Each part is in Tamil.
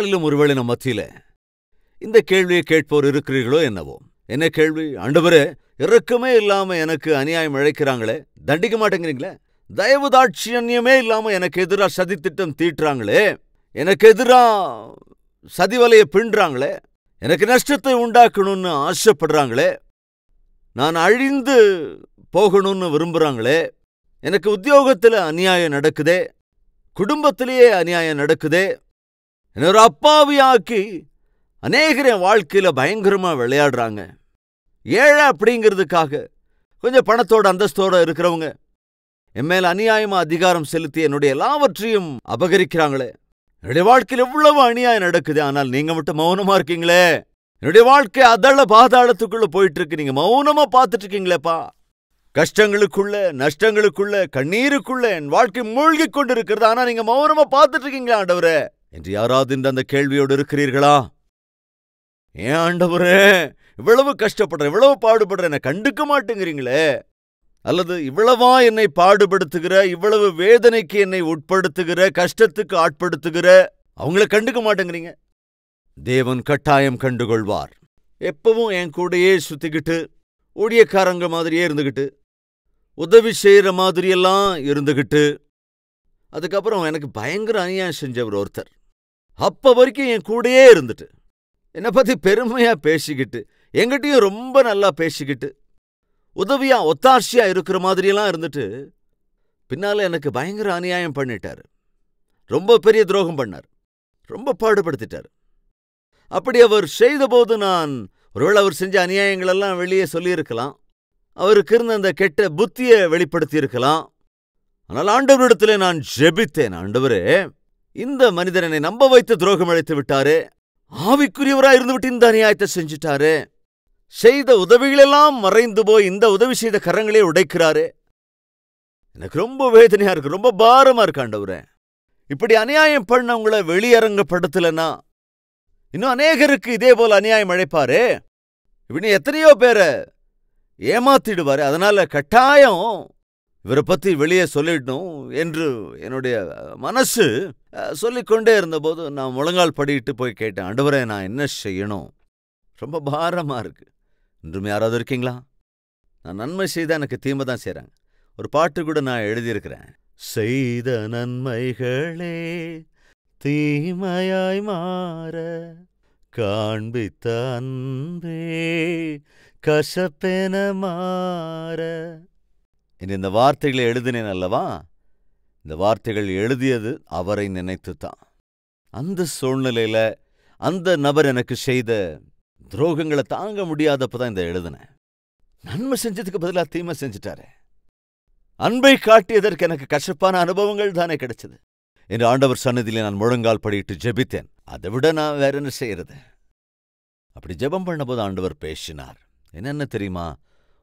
நாளிலும் ஒருவேளை நம் மத்தியில இந்த கேள்வியை கேட்போர் இருக்கிறீர்களோ என்னவோ? என்ன கேள்வி? ஆண்டவரே இறக்கமே இல்லாம எனக்கு அநியாயம் இழைக்கிறாங்களே. தண்டிக்க மாட்டேங்கிறீங்களே? தயவு தாட்சியன்யமே இல்லாம எனக்கு எதிரா சதித்திட்டம் தீட்டுறாங்களே. எனக்கு எதிரா சதிவலையை பின்றாங்களே எனக்கு நஷ்டத்தை உண்டாக்கணும்னு ஆசைப்படுறாங்களே. நான் அழிந்து போகணும்னு விரும்புறாங்களே. எனக்கு உத்தியோகத்தில் அநியாயம் நடக்குதே. குடும்பத்திலேயே அநியாயம் நடக்குதே. என்னை ஒரு அப்பாவியாக்கி அநேகர் என் வாழ்க்கையில பயங்கரமா விளையாடுறாங்க. ஏழை அப்படிங்கிறதுக்காக கொஞ்சம் பணத்தோட அந்தஸ்தோட இருக்கிறவங்க என் மேல அநியாயமா அதிகாரம் செலுத்தி என்னுடைய எல்லாவற்றையும் அபகரிக்கிறாங்களே. என்னுடைய வாழ்க்கையில் எவ்வளவு அநியாயம் நடக்குது ஆனால் நீங்க மட்டும் மௌனமா இருக்கீங்களே? என்னுடைய வாழ்க்கை அதள பாதாளத்துக்குள்ள போயிட்டு இருக்கு நீங்க மௌனமா பார்த்துட்டு இருக்கீங்களேப்பா கஷ்டங்களுக்குள்ள நஷ்டங்களுக்குள்ள கண்ணீருக்குள்ள என் வாழ்க்கை மூழ்கி கொண்டு இருக்கிறது ஆனா நீங்க மௌனமா பார்த்துட்டு இருக்கீங்களா ஆண்டவரே. என்று யாராவது இந்த அந்த கேள்வியோடு இருக்கிறீர்களா? ஏன் ஆண்டவரே இவ்வளவு கஷ்டப்படுறேன் இவ்வளவு பாடுபடுறேன் என்னை கண்டுக்க மாட்டேங்கிறீங்களே. அல்லது இவ்வளவா என்னை பாடுபடுத்துகிற இவ்வளவு வேதனைக்கு என்னை உட்படுத்துகிற கஷ்டத்துக்கு ஆட்படுத்துகிற அவங்கள கண்டுக்க மாட்டேங்கிறீங்க? தேவன் கட்டாயம் கண்டுகொள்வார். எப்பவும் என் கூடயே சுத்திக்கிட்டு ஊழியக்காரங்க மாதிரியே இருந்துகிட்டு உதவி செய்யற மாதிரியெல்லாம் இருந்துகிட்டு அதுக்கப்புறம் எனக்கு பயங்கர அநியாயம் செஞ்சவர் ஒருத்தர். அப்ப வரைக்கும் என் கூடயே இருந்துட்டு. என்னை பத்தி பெருமையா பேசிக்கிட்டு எங்கிட்டையும் ரொம்ப நல்லா பேசிக்கிட்டு உதவியா ஒத்தாட்சியா இருக்கிற மாதிரியெல்லாம் இருந்துட்டு பின்னால எனக்கு பயங்கர அநியாயம் பண்ணிட்டாரு. ரொம்ப பெரிய துரோகம் பண்ணார். ரொம்ப பாடுபடுத்திட்டார். அப்படி அவர் செய்தபோது நான் ஒருவேளை அவர் செஞ்ச அநியாயங்களெல்லாம் வெளியே சொல்லியிருக்கலாம். அவருக்கு இருந்த அந்த கெட்ட புத்தியை வெளிப்படுத்தியிருக்கலாம். ஆனால் ஆண்டவரிடத்திலே நான் ஜெபித்தேன். ஆண்டவரே இந்த மனிதனை என்னை நம்ப வைத்து துரோகம் அழைத்து விட்டாரே? ஆவிக்குரியவராய் இருந்துவிட்டு இந்த அநியாயத்தை செஞ்சுட்டாரே? செய்த உதவிகளெல்லாம் மறைந்து போய் இந்த உதவி செய்த கரங்களே உடைக்கிறாரு? எனக்கு ரொம்ப வேதனையா இருக்கு ரொம்ப பாரமா இருக்கு ஆண்டவரே. இப்படி அநியாயம் பண்ணவங்கள வெளியரங்கப்படுத்தலனா? இன்னும் அநேகருக்கு இதே போல அநியாயம் அழைப்பாரே? இப்படின்னு எத்தனையோ பேரை ஏமாத்திடுவாரு அதனால கட்டாயம் இவரை பத்தி வெளியே சொல்லிடணும் என்று என்னுடைய மனசு சொல்லிக்கொண்டே இருந்தபோது நான் முழங்கால் படிட்டு போய் கேட்டேன் ஆண்டவரே நான் என்ன செய்யணும்? ரொம்ப பாரமா இருக்கு. இன்றும் யாராவது இருக்கீங்களா? நான் நன்மை செய்தால் எனக்கு தீமை தான் செய்றாங்க. ஒரு பாட்டு கூட நான் எழுதியிருக்கிறேன். செய்த நன்மைகளே தீமையாய் மாற காண்பித்த அன்பே கசப்பென மாற இனி இந்த வார்த்தைகளை எழுதினேன் அல்லவா? இந்த வார்த்தைகள் எழுதியது அவரை நினைத்துத்தான். அந்த சூழ்நிலையில அந்த நபர் எனக்கு செய்த துரோகங்களை தாங்க முடியாதப்பதான் இந்த எழுதினேன். நன்மை செஞ்சதுக்கு பதிலா தீமை செஞ்சுட்டாரே. அன்பை காட்டியதற்கு எனக்கு கசப்பான அனுபவங்கள் தானே கிடைச்சது. என்று ஆண்டவர் சன்னதியில் நான் முழங்கால் படியிட்டு ஜெபித்தேன். அதை விட நான் வேற என்ன செய்யறது? அப்படி ஜெபம் பண்ணபோது ஆண்டவர் பேசினார். என்னென்ன தெரியுமா?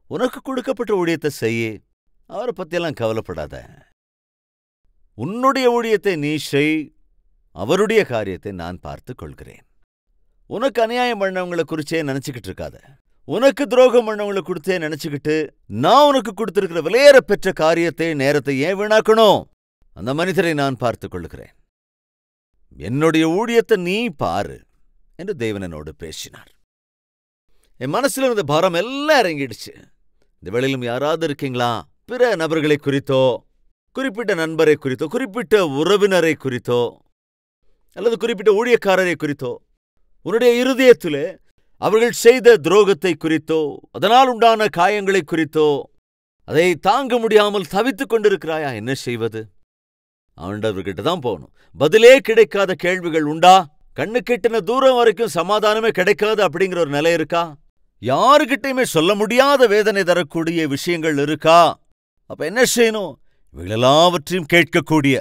உனக்கு கொடுக்கப்பட்ட ஊழியத்தை செய்ய அவரை பற்றியெல்லாம் கவலைப்படாத. உன்னுடைய ஊழியத்தை நீ செய். அவருடைய காரியத்தை நான் பார்த்துக் கொள்கிறேன். உனக்கு அநியாயம் பண்ணவங்களை குறிச்சே நினச்சிக்கிட்டு இருக்காத. உனக்கு துரோகம் பண்ணவங்களை கொடுத்தே நினைச்சுக்கிட்டு நான் உனக்கு கொடுத்துருக்கிற விலையேற பெற்ற காரியத்தை நேரத்தை ஏன் வீணாக்கணும்? அந்த மனிதரை நான் பார்த்துக் கொள்கிறேன். என்னுடைய ஊழியத்தை நீ பாரு என்று தேவனனோடு பேசினார். என் மனசுல இருந்த பாரம் எல்லாம் இறங்கிடுச்சு. இந்த வேளையிலும் யாராவது இருக்கீங்களா? பிற நபர்களை குறித்தோ குறிப்பிட்ட நண்பரை குறித்தோ குறிப்பிட்ட உறவினரை குறித்தோ அல்லது குறிப்பிட்ட ஊழியக்காரரை குறித்தோ உன்னுடைய இருதயத்திலே அவர்கள் செய்த துரோகத்தை குறித்தோ அதனால் உண்டான காயங்களை குறித்தோ அதை தாங்க முடியாமல் தவித்துக் கொண்டிருக்கிறாயா? என்ன செய்வது? ஆண்டவர்கிட்ட தான் போகணும். பதிலே கிடைக்காத கேள்விகள் உண்டா? கண்ணு கெட்டின தூரம் வரைக்கும் சமாதானமே கிடைக்காது அப்படிங்கிற ஒரு நிலை இருக்கா? யாருகிட்டயுமே சொல்ல முடியாத வேதனை தரக்கூடிய விஷயங்கள் இருக்கா? அப்ப என்ன செய்யணும்? இவைகளெல்லாவற்றையும் கேட்கக்கூடிய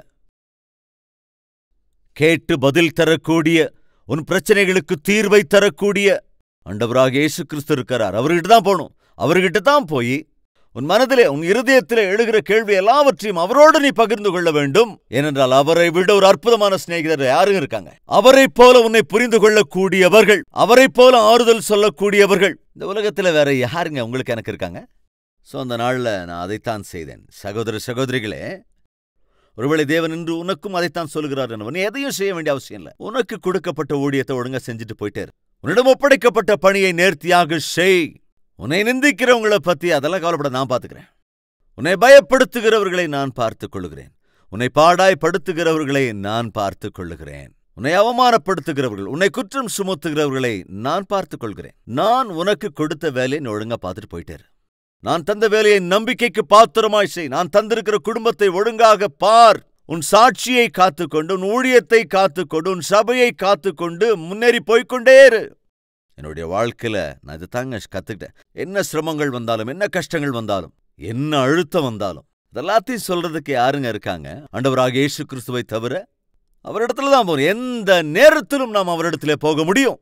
கேட்டு பதில் தரக்கூடிய உன் பிரச்சனைகளுக்கு தீர்வை தரக்கூடிய அண்டவராக இயேசு கிறிஸ்து இருக்கிறார். அவர்கிட்ட தான் போகணும். அவர்கிட்ட தான் போய் உன் மனதிலே உன் இருதயத்திலே எழுகிற கேள்வி எல்லாவற்றையும் அவரோடு நீ பகிர்ந்து கொள்ள வேண்டும். ஏனென்றால் அவரை விட ஒரு அற்புதமான சிநேகிதர் யாரும் இருக்காங்க. அவரைப் போல உன்னை புரிந்து கொள்ளக்கூடியவர்கள் அவரைப் போல ஆறுதல் சொல்லக்கூடியவர்கள். இந்த உலகத்துல வேற யாருங்க உங்களுக்கு எனக்கு இருக்காங்க? ஸோ அந்த நாள்ல நான் அதைத்தான் செய்தேன். சகோதர சகோதரிகளே ஒருவேளை தேவன் என்று உனக்கும் அதைத்தான் சொல்கிறார் என்னவோ எதையும் செய்ய வேண்டிய அவசியம் இல்லை. உனக்கு கொடுக்கப்பட்ட ஊழியத்தை ஒழுங்கா செஞ்சுட்டு போயிட்டேரு உன்னிடம் ஒப்படைக்கப்பட்ட பணியை நேர்த்தியாக செய். உன்னை நிந்திக்கிறவங்களை பத்தி அதெல்லாம் கவலைப்பட நான் பார்த்துக்கிறேன். உன்னை பயப்படுத்துகிறவர்களை நான் பார்த்துக் கொள்ளுகிறேன். உன்னை பாடாய் படுத்துகிறவர்களை நான் பார்த்துக் கொள்ளுகிறேன். உன்னை அவமானப்படுத்துகிறவர்கள் உன்னை குற்றம் சுமத்துகிறவர்களை நான் பார்த்துக் கொள்கிறேன். நான் உனக்கு கொடுத்த வேலையை ஒழுங்கா பார்த்துட்டு போயிட்டேரு நான் தந்த வேலையை நம்பிக்கைக்கு பாத்திரமாய் செய். நான் தந்திருக்கிற குடும்பத்தை ஒழுங்காக பார். உன் சாட்சியை காத்துக்கொண்டு உன் ஊழியத்தை காத்துக்கொண்டு உன் சபையை காத்துக்கொண்டு முன்னேறி போய்கொண்டே இரு. என்னுடைய வாழ்க்கையில நான் இதை தாங்க கத்துக்கிட்டேன். என்ன சிரமங்கள் வந்தாலும் என்ன கஷ்டங்கள் வந்தாலும் என்ன அழுத்தம் வந்தாலும் இதெல்லாத்தையும் சொல்றதுக்கு யாருங்க இருக்காங்க? ஆண்டவராக இயேசு கிறிஸ்துவை தவிர அவரிடத்துல தான் போகணும். எந்த நேரத்திலும் நாம் அவரிடத்துல போக முடியும்.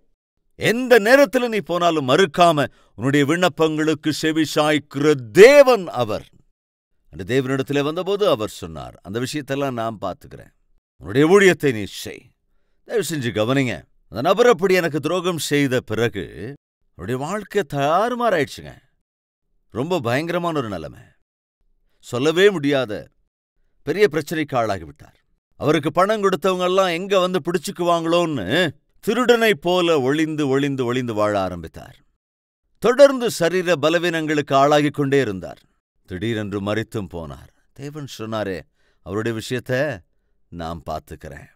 எந்த நேரத்தில் நீ போனாலும் மறுக்காம உன்னுடைய விண்ணப்பங்களுக்கு செவிசாய்க்கிற தேவன் அவர். அந்த தேவனிடத்திலே வந்தபோது அவர் சொன்னார் அந்த விஷயத்தெல்லாம் நான் பார்த்துக்கிறேன். உன்னுடைய ஊழியத்தை நீ செய். தயவு செஞ்சு கவனிங்க அந்த நபர் அப்படி எனக்கு துரோகம் செய்த பிறகு அவருடைய வாழ்க்கை தாறுமாறாயிடுச்சுங்க. ரொம்ப பயங்கரமான ஒரு நிலைமை. சொல்லவே முடியாத பெரிய பிரச்சனைக்கு ஆளாகிவிட்டார் அவருக்கு பணம் கொடுத்தவங்க எல்லாம் எங்க வந்து பிடிச்சுக்குவாங்களோன்னு திருடனைப் போல ஒளிந்து ஒளிந்து ஒளிந்து வாழ ஆரம்பித்தார். தொடர்ந்து சரீர பலவீனங்களுக்கு ஆளாகிக் கொண்டே இருந்தார். திடீரென்று மறித்தும் போனார். தேவன் சொன்னாரே அவருடைய விஷயத்த நான் பார்த்துக்கிறேன்.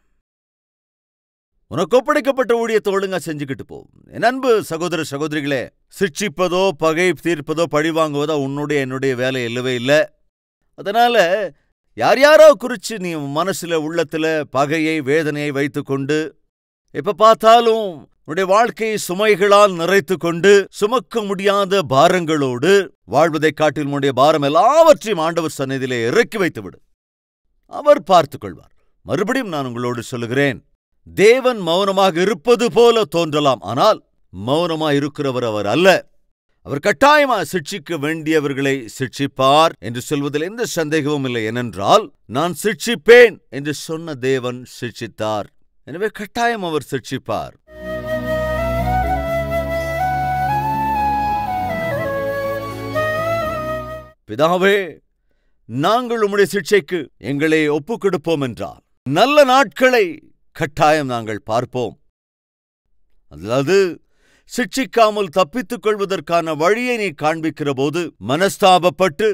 உனக்கு ஒப்படைக்கப்பட்ட ஊழியத்தை ஒழுங்கா செஞ்சுக்கிட்டு போ. என் அன்பு சகோதர சகோதரிகளே சிக்ஷிப்பதோ பகை தீர்ப்பதோ பழி வாங்குவதோ உன்னுடைய என்னுடைய வேலை இல்லவே இல்லை. அதனால யார் யாரோ குறிச்சு நீ உன் மனசுல உள்ளத்துல பகையை வேதனையை வைத்துக்கொண்டு எப்ப பார்த்தாலும் உன்னுடைய வாழ்க்கையை சுமைகளால் நிறைத்துக் கொண்டு சுமக்க முடியாத பாரங்களோடு வாழ்வதைக் காட்டில் உன்னுடைய பாரம் எல்லாவற்றையும் ஆண்டவர் சன்னதியிலே இறக்கி வைத்து விடு அவர் பார்த்துக் கொள்வார். மறுபடியும் நான் உங்களோடு சொல்லுகிறேன் தேவன் மௌனமாக இருப்பது போல தோன்றலாம். ஆனால் மௌனமா இருக்கிறவர் அவர் அல்ல. அவர் கட்டாயமா சிட்சிக்க வேண்டியவர்களை சிட்சிப்பார் என்று சொல்வதில் எந்த சந்தேகமும் இல்லை. ஏனென்றால் நான் சிட்சிப்பேன் என்று சொன்ன தேவன் சிட்சித்தார் எனவே கட்டாயம் அவர் சிக்ஷிப்பார் பிதாவே நாங்கள் உம்முடைய சிக்ஷைக்கு எங்களை ஒப்புக் கொடுப்போம் என்றால் நல்ல நாட்களை கட்டாயம் நாங்கள் பார்ப்போம். அதாவது சிட்சிக்காமல் தப்பித்துக் கொள்வதற்கான வழியை நீ காண்பிக்கிற போது மனஸ்தாபப்பட்டு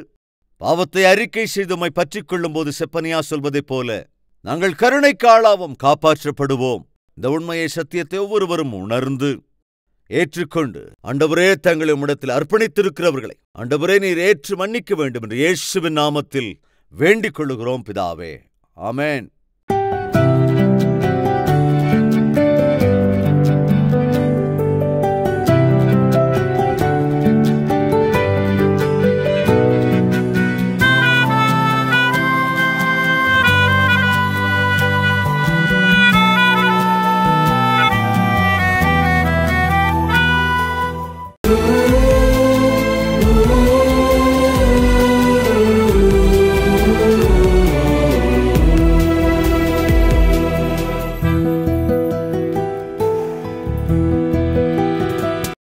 பாவத்தை அறிக்கை செய்துமை பற்றிக் கொள்ளும் போது செப்பனியா சொல்வதைப் போல நாங்கள் கருணைக்கு ஆளாவோம் காப்பாற்றப்படுவோம். இந்த உண்மையை சத்தியத்தை ஒவ்வொருவரும் உணர்ந்து ஏற்றுக்கொண்டு அண்டவரே தங்களை உம்மிடத்தில் அர்ப்பணித்திருக்கிறவர்களை அண்டவரே நீர் ஏற்று மன்னிக்க வேண்டும் என்று இயேசுவின் நாமத்தில் வேண்டிக் கொள்ளுகிறோம் பிதாவே. ஆமேன்.